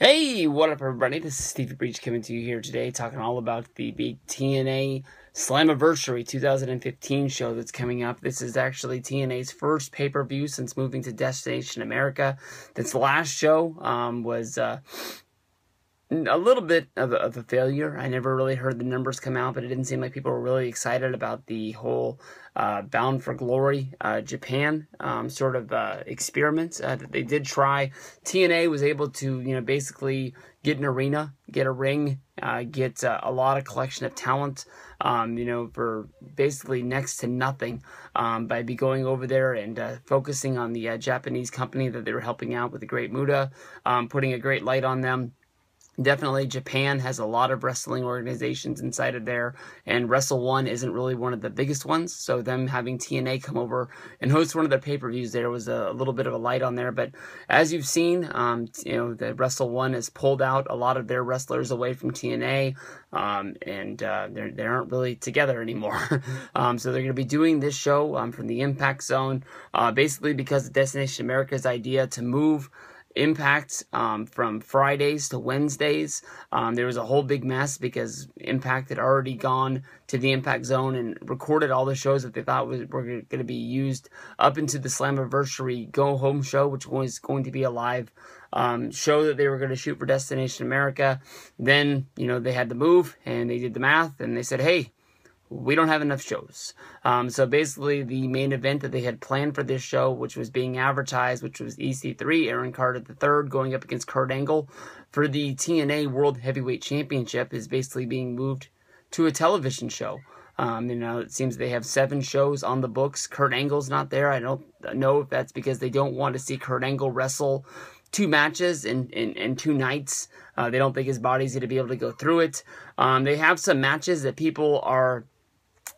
Hey, what up, everybody? This is Stevie Breech coming to you here today, talking all about the big TNA Slammiversary 2015 show that's coming up. This is actually TNA's first pay per view since moving to Destination America. This last show um, was uh, a little bit of a, of a, failure. I never really heard the numbers come out, but it didn't seem like people were really excited about the whole uh, Bound for Glory uh, Japan um, sort of uh, experiment uh, that they did try. TNA was able to, you know, basically get an arena, get a ring, uh, get uh, a lot of collection of talent, um, you know, for basically next to nothing um, by be going over there and focusing on the Japanese company that they were helping out with the Great Muta, um, putting a great light on them Definitely, Japan has a lot of wrestling organizations inside of there, and Wrestle One isn't really one of the biggest ones. So, them having TNA come over and host one of their pay per views there was a, little bit of a light on there. But as you've seen, um, you know, the Wrestle One has pulled out a lot of their wrestlers away from TNA, um, and uh, they're, they aren't really together anymore. um, so, they're going to be doing this show um, from the Impact Zone, uh, basically because of Destination America's idea to move Impact um, from Fridays to Wednesdays. Um, there was a whole big mess because Impact had already gone to the Impact Zone and recorded all the shows that they thought was, were going to be used up into the Slammiversary Go Home show, which was going to be a live um, show that they were going to shoot for Destination America. Then, you know, they had to move and they did the math and they said, hey, we don't have enough shows. Um, so basically, the main event that they had planned for this show, which was being advertised, which was EC3, Ethan Carter III going up against Kurt Angle for the TNA World Heavyweight Championship, is basically being moved to a television show. Um, you know, it seems they have seven shows on the books. Kurt Angle's not there. I don't know if that's because they don't want to see Kurt Angle wrestle two matches in, in, in two nights. Uh, they don't think his body's going to be able to go through it. Um, they have some matches that people are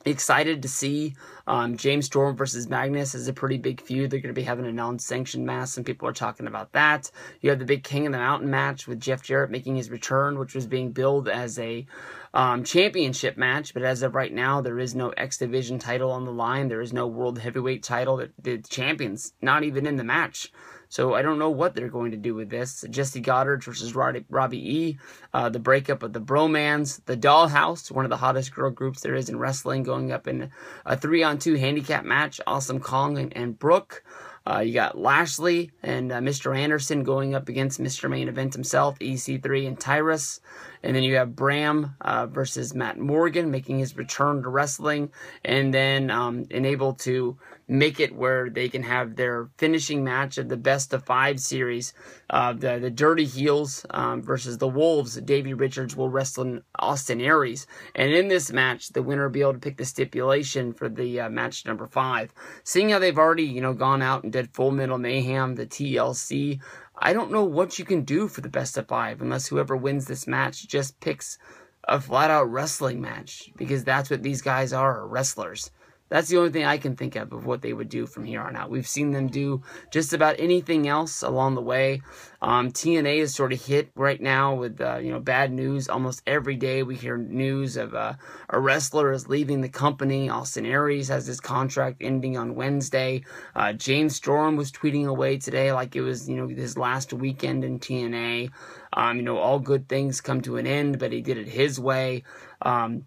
excited to see um, James Storm versus Magnus is a pretty big feud. They're going to be having a non-sanctioned match. and people are talking about that. You have the big King of the Mountain match with Jeff Jarrett making his return, which was being billed as a um, championship match. But as of right now, there is no X Division title on the line. There is no World Heavyweight title. The, the champion's not even in the match. So I don't know what they're going to do with this. Jessie Godderz versus Robbie E. Uh, the breakup of the Bromans. The Dollhouse, one of the hottest girl groups there is in wrestling, going up in a three on two handicap match. Awesome Kong and, and Brooke. Uh, you got Lashley and uh, Mr. Anderson going up against Mr. Main Event himself, EC3 and Tyrus. And then you have Bram uh, versus Matt Morgan making his return to wrestling and then um, to make it where they can have their finishing match of the best of five series. Uh, the, the Dirty Heels um, versus the Wolves. Davey Richards will wrestle Austin Aries. And in this match, the winner will be able to pick the stipulation for the uh, match number five. Seeing how they've already, you know, gone out and did Full Metal Mayhem, the TLC, I don't know what you can do for the best of five unless whoever wins this match just picks a flat out wrestling match because that's what these guys are wrestlers. That's the only thing I can think of of what they would do from here on out. We've seen them do just about anything else along the way. Um, TNA is sort of hit right now with uh, you know bad news. Almost every day we hear news of uh, a wrestler is leaving the company. Austin Aries has his contract ending on Wednesday. Uh, James Storm was tweeting away today like it was you know his last weekend in TNA. Um, you know all good things come to an end, but he did it his way. Um,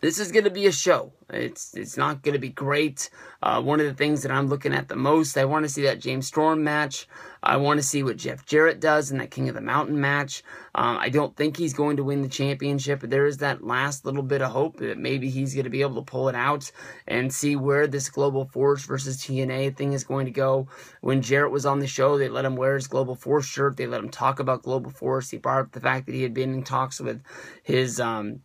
this is going to be a show. It's it's not going to be great. Uh, one of the things that I'm looking at the most, I want to see that James Storm match. I want to see what Jeff Jarrett does in that King of the Mountain match. Um, I don't think he's going to win the championship, but there is that last little bit of hope that maybe he's going to be able to pull it out and see where this Global Force versus TNA thing is going to go. When Jarrett was on the show, they let him wear his Global Force shirt. They let him talk about Global Force. He brought up the fact that he had been in talks with his um,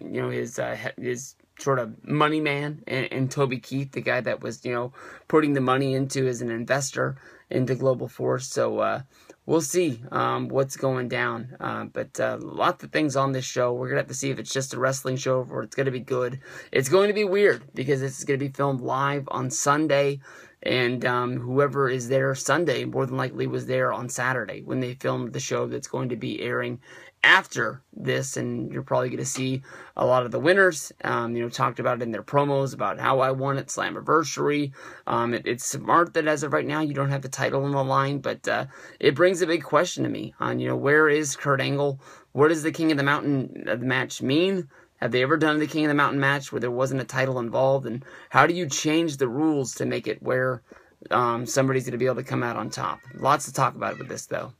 you know his uh, his sort of money man and, and, Toby Keith, the guy that was you know putting the money into as an investor into Global Force. So uh, we'll see um, what's going down. Uh, but uh, lots of things on this show. We're gonna have to see if it's just a wrestling show or it's gonna be good. It's going to be weird because it's gonna be filmed live on Sunday and um, whoever is there Sunday more than likely was there on Saturday when they filmed the show that's going to be airing after this, and you're probably going to see a lot of the winners. Um, you know, talked about in their promos about how I won at Slammiversary. Um, it, it's smart that as of right now you don't have the title on the line, but uh, it brings a big question to me on you know where is Kurt Angle? What does the King of the Mountain uh, match mean? Have they ever done the King of the Mountain match where there wasn't a title involved? And how do you change the rules to make it where um, somebody's going to be able to come out on top? Lots to talk about with this, though.